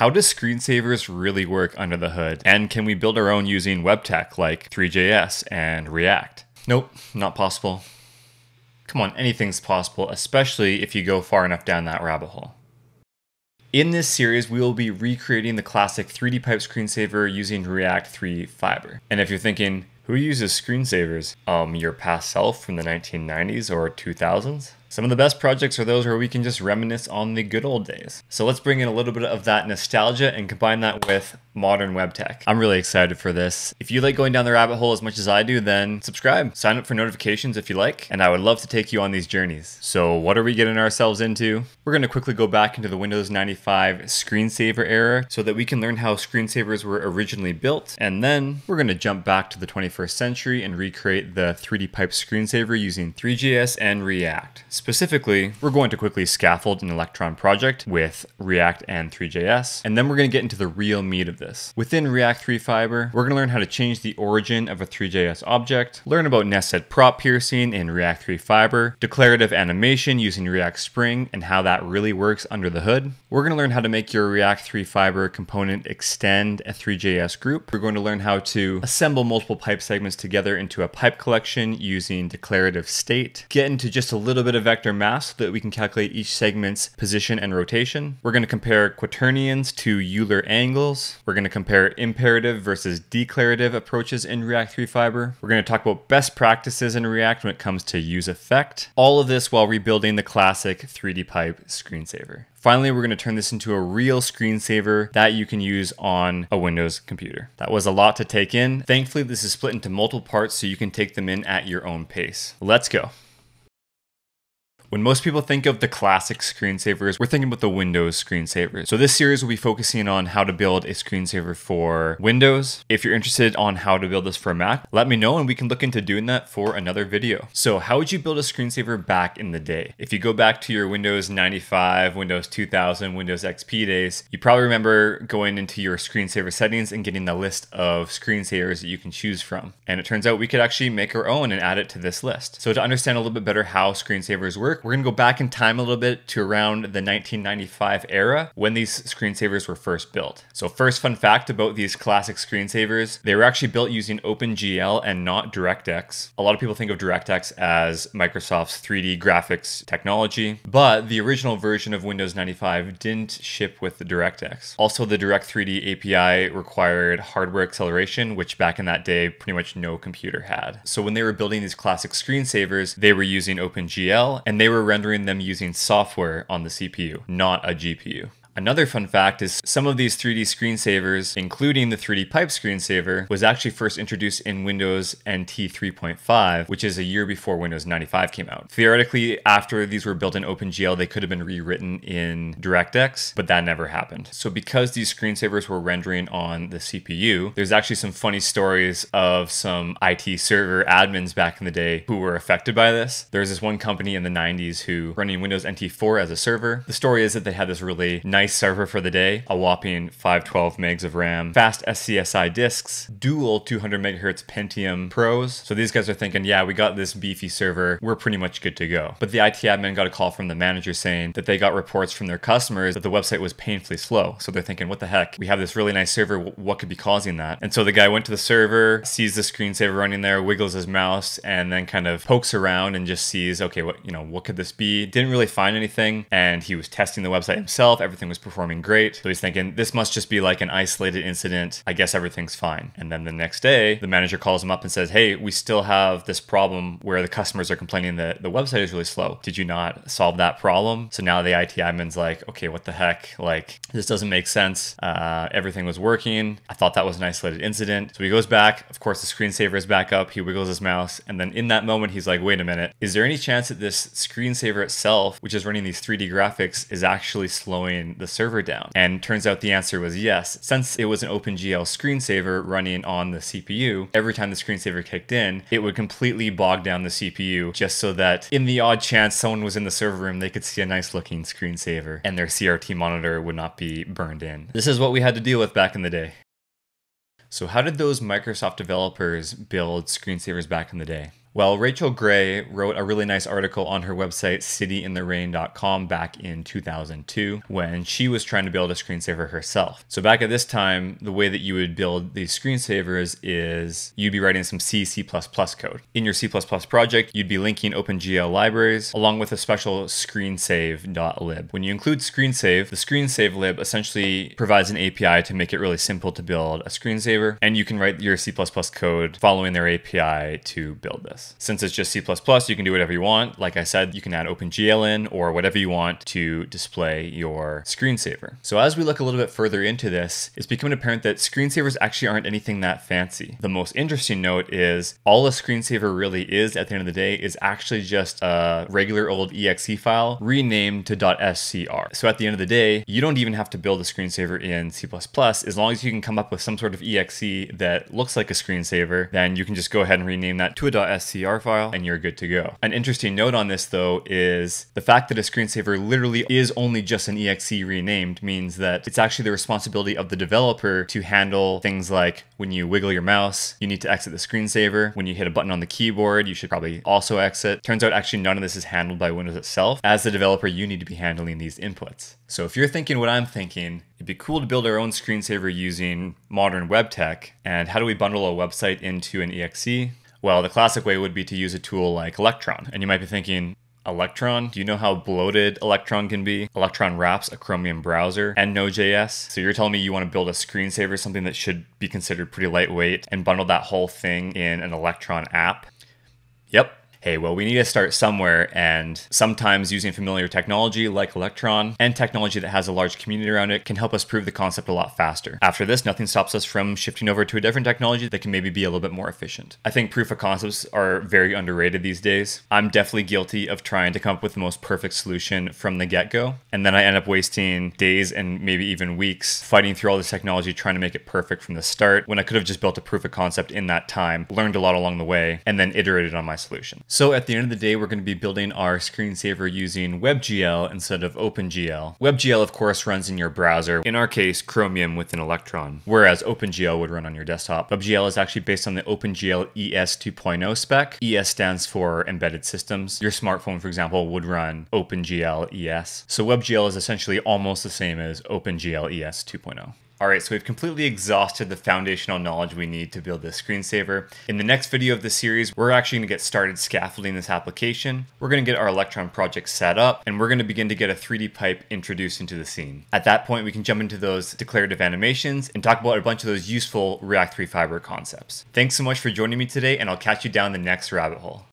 How does screensavers really work under the hood? And can we build our own using web tech like Three.js and React? Nope, not possible. Come on, anything's possible, especially if you go far enough down that rabbit hole. In this series, we will be recreating the classic 3D pipe screensaver using React Three Fiber. And if you're thinking, who uses screensavers? Um, your past self from the 1990s or 2000s? Some of the best projects are those where we can just reminisce on the good old days. So let's bring in a little bit of that nostalgia and combine that with modern web tech. I'm really excited for this. If you like going down the rabbit hole as much as I do, then subscribe. Sign up for notifications if you like, and I would love to take you on these journeys. So what are we getting ourselves into? We're going to quickly go back into the Windows 95 screensaver era so that we can learn how screensavers were originally built, and then we're going to jump back to the 21st century and recreate the 3D pipe screensaver using Three.js and React. Specifically, we're going to quickly scaffold an Electron project with React and Three.js, and then we're going to get into the real meat of this. Within React Three Fiber, we're going to learn how to change the origin of a Three.js object, learn about nested prop piercing in React Three Fiber, declarative animation using React Spring and how that really works under the hood. We're going to learn how to make your React Three Fiber component extend a Three.js group. We're going to learn how to assemble multiple pipe segments together into a pipe collection using declarative state, get into just a little bit of vector math so that we can calculate each segment's position and rotation. We're going to compare quaternions to Euler angles. We're going to compare imperative versus declarative approaches in React Three Fiber. We're going to talk about best practices in React when it comes to useEffect. All of this while rebuilding the classic 3D pipe screensaver. Finally, we're going to turn this into a real screensaver that you can use on a Windows computer. That was a lot to take in. Thankfully, this is split into multiple parts so you can take them in at your own pace. Let's go. When most people think of the classic screensavers, we're thinking about the Windows screensavers. So this series will be focusing on how to build a screensaver for Windows. If you're interested on how to build this for Mac, let me know and we can look into doing that for another video. So how would you build a screensaver back in the day? If you go back to your Windows 95, Windows 2000, Windows XP days, you probably remember going into your screensaver settings and getting the list of screensavers that you can choose from. And it turns out we could actually make our own and add it to this list. So to understand a little bit better how screensavers work, we're going to go back in time a little bit to around the 1995 era when these screensavers were first built. So first fun fact about these classic screensavers, they were actually built using OpenGL and not DirectX. A lot of people think of DirectX as Microsoft's 3D graphics technology, but the original version of Windows 95 didn't ship with the DirectX. Also, the Direct3D API required hardware acceleration, which back in that day, pretty much no computer had. So when they were building these classic screensavers, they were using OpenGL and they were rendering them using software on the CPU, not a GPU. Another fun fact is some of these 3D screensavers, including the 3D pipe screensaver, was actually first introduced in Windows NT 3.5, which is a year before Windows 95 came out. Theoretically, after these were built in OpenGL, they could have been rewritten in DirectX, but that never happened. So because these screensavers were rendering on the CPU, there's actually some funny stories of some IT server admins back in the day who were affected by this. There's this one company in the 90s who running Windows NT 4 as a server. The story is that they had this really nice nice server for the day, a whopping 512 megs of RAM, fast SCSI disks, dual 200 megahertz Pentium Pros. So these guys are thinking, yeah, we got this beefy server, we're pretty much good to go. But the IT admin got a call from the manager saying that they got reports from their customers that the website was painfully slow. So they're thinking, what the heck? We have this really nice server, what could be causing that? And so the guy went to the server, sees the screensaver running there, wiggles his mouse, and then kind of pokes around and just sees, okay, what you know, what could this be? Didn't really find anything, and he was testing the website himself. Everything was performing great. So he's thinking, this must just be like an isolated incident. I guess everything's fine. And then the next day, the manager calls him up and says, hey, we still have this problem where the customers are complaining that the website is really slow. Did you not solve that problem? So now the IT admin's like, okay, what the heck? Like, this doesn't make sense. Uh, everything was working. I thought that was an isolated incident. So he goes back. Of course, the screensaver is back up. He wiggles his mouse. And then in that moment, he's like, wait a minute. Is there any chance that this screensaver itself, which is running these 3D graphics, is actually slowing the server down? And turns out the answer was yes. Since it was an OpenGL screensaver running on the CPU, every time the screensaver kicked in, it would completely bog down the CPU just so that in the odd chance someone was in the server room, they could see a nice looking screensaver and their CRT monitor would not be burned in. This is what we had to deal with back in the day. So how did those Microsoft developers build screensavers back in the day? Well, Rachel Gray wrote a really nice article on her website, cityintherain.com, back in 2002 when she was trying to build a screensaver herself. So, back at this time, the way that you would build these screensavers is you'd be writing some C, C code. In your C project, you'd be linking OpenGL libraries along with a special screensave.lib. When you include screensave, the screensave lib essentially provides an API to make it really simple to build a screensaver, and you can write your C code following their API to build this. Since it's just C++, you can do whatever you want. Like I said, you can add OpenGL in or whatever you want to display your screensaver. So as we look a little bit further into this, it's becoming apparent that screensavers actually aren't anything that fancy. The most interesting note is all a screensaver really is at the end of the day is actually just a regular old exe file renamed to .scr. So at the end of the day, you don't even have to build a screensaver in C++ as long as you can come up with some sort of exe that looks like a screensaver, then you can just go ahead and rename that to a .scr SCR file and you're good to go. An interesting note on this though is the fact that a screensaver literally is only just an exe renamed means that it's actually the responsibility of the developer to handle things like when you wiggle your mouse, you need to exit the screensaver. When you hit a button on the keyboard, you should probably also exit. Turns out actually none of this is handled by Windows itself. As the developer, you need to be handling these inputs. So if you're thinking what I'm thinking, it'd be cool to build our own screensaver using modern web tech. And how do we bundle a website into an EXE? Well, the classic way would be to use a tool like Electron. And you might be thinking, Electron. Do you know how bloated Electron can be? Electron wraps a Chromium browser and Node.js. So you're telling me you want to build a screensaver, something that should be considered pretty lightweight, and bundle that whole thing in an Electron app? Yep, hey, well, we need to start somewhere. And sometimes using familiar technology like Electron and technology that has a large community around it can help us prove the concept a lot faster. After this, nothing stops us from shifting over to a different technology that can maybe be a little bit more efficient. I think proof of concepts are very underrated these days. I'm definitely guilty of trying to come up with the most perfect solution from the get go. And then I end up wasting days and maybe even weeks fighting through all this technology trying to make it perfect from the start when I could have just built a proof of concept in that time, learned a lot along the way, and then iterated on my solution. So at the end of the day, we're going to be building our screensaver using WebGL instead of OpenGL. WebGL, of course, runs in your browser, in our case, Chromium with an Electron, whereas OpenGL would run on your desktop. WebGL is actually based on the OpenGL ES 2.0 spec. ES stands for embedded systems. Your smartphone, for example, would run OpenGL ES. So WebGL is essentially almost the same as OpenGL ES 2.0. All right, so we've completely exhausted the foundational knowledge we need to build this screensaver. In the next video of the series, we're actually gonna get started scaffolding this application. We're gonna get our Electron project set up, and we're gonna begin to get a 3D pipe introduced into the scene. At that point, we can jump into those declarative animations and talk about a bunch of those useful React Three Fiber concepts. Thanks so much for joining me today, and I'll catch you down the next rabbit hole.